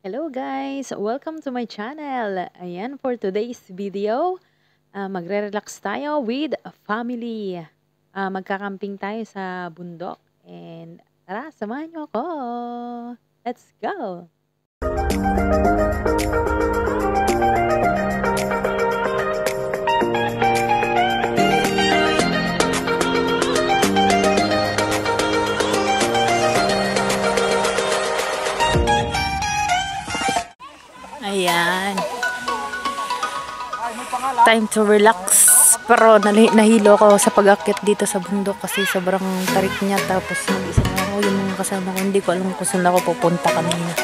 Hello guys! Welcome to my channel. Ayan, for today's video, ah, magre-relax tayo with family. Ah, magkakamping tayo sa bundok. And tara, samahan niyo ako! Let's go! Ayan. Time to relax. Pero nahilo ko sa pag-akit dito sa bundok kasi sobrang tarik niya. Tapos mag-isa na ako yung mga kasama ko. Hindi ko alam kung saan ako pupunta kanina.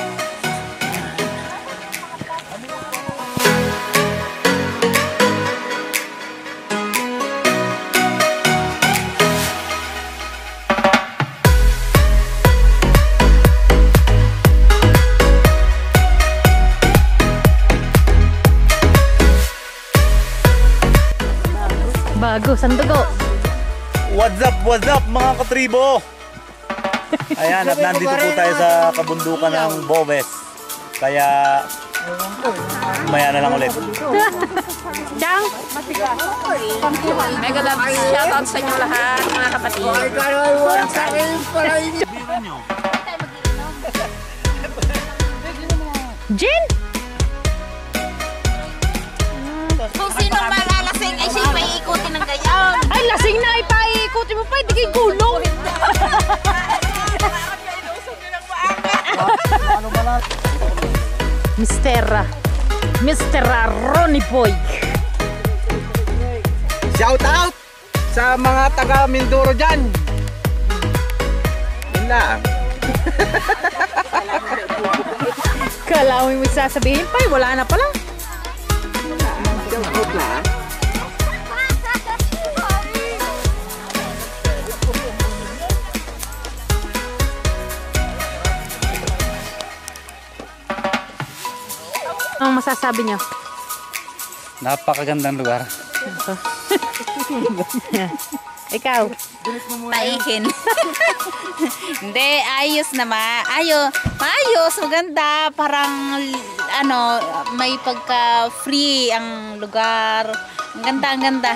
Bago, sandugo. What's up, what's up mga katribo? Ayan, at nandito po tayo sa kabundukan ng Bobes. Kaya, maya na lang ulit. Chang! Mega love shoutout sa inyo lahat, mga kapatid. Jin! Mister Mister Ronnie Boy Shout out sa mga taga Mindoro dyan. Yun lang. Kala mo yung sasabihin pa wala na pala Shout out lang. Anong masasabi niyo? Napakagandang lugar. Ikaw Taihin. Hindi, ayos naman. Ayo, ayos, maganda. Parang, ano, may pagka-free ang lugar. Ang ganda, ang ganda.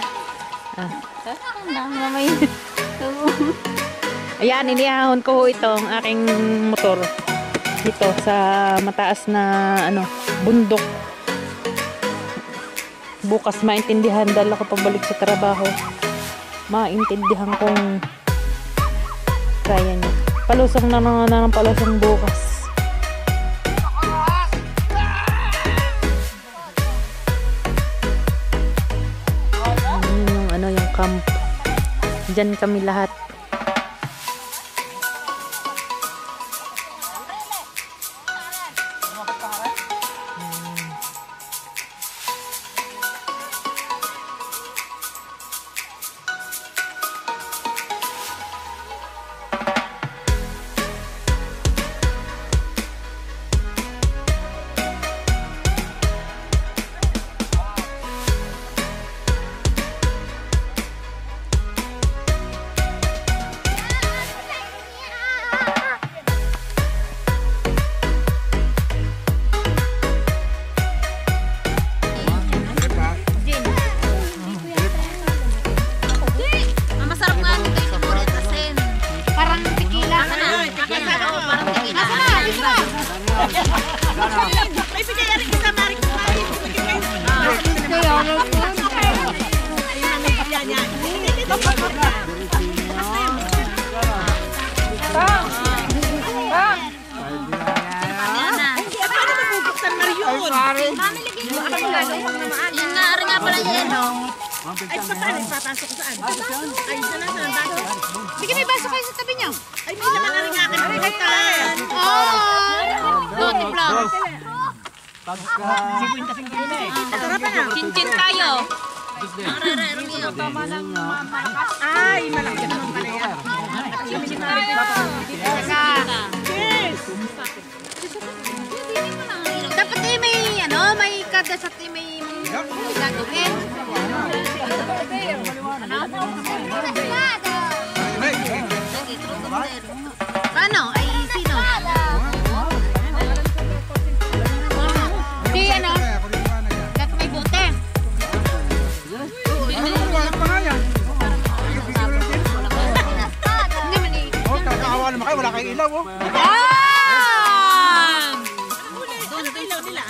Ah. Ayan, inihahon ko itong aking motor dito sa mataas na ano, bundok. Bukas maintindihan dahil ako pabalik sa trabaho. Maintindihan kong kaya niya. Palusong na na na ng palusong bukas. Ano yung camp. Diyan kami lahat. May bigay rin isa Marik Yun nga, rin nga pala yan, no? Sige, may baso kayo sa tabi niyo. Ay, may naman na rin nga kalimutan. Oh! Vlog. Cincin tayo. Ay, malaki naman pala yan. Cincin tayo. Dapat eh may ano, may problema kayo, wala kayong ilaw, oh. Yan! Doon, doon ilaw nila.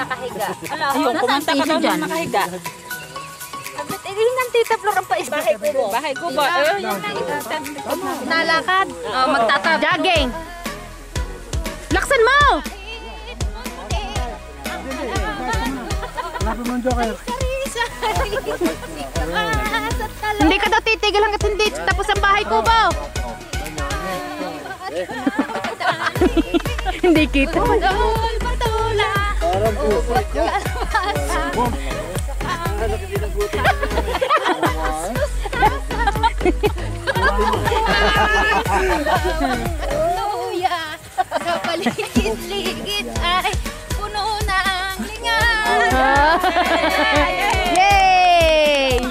Nakahiga. Ala, Ayun, kumanta ka daw ng nakahiga. Abit, eh, yun ang tita Flor ang pais. Bahay ko bo. Bahay ko ba? Eh, Nalakad. Oh, magtatap. Jogging. Laksan mo! Hindi ka daw titigil hanggat hindi tapos ang bahay kubo. hindi kita. Padol, padola. Luya sa paligid-ligid ay puno ng lingaw. Yay!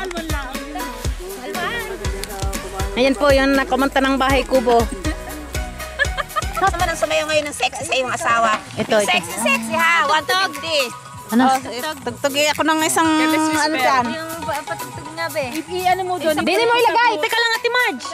Ayan po yung nakumanta ng bahay kubo. Ngayon ng sexy sa iyong asawa? Ito, ito. Sexy, sexy ha. One, two, three. Ano? Tugtugi ako ng isang ano dyan. Yung patugtog nga be. I-ano mo doon. Dili mo ilagay. Teka lang, Ate Marge.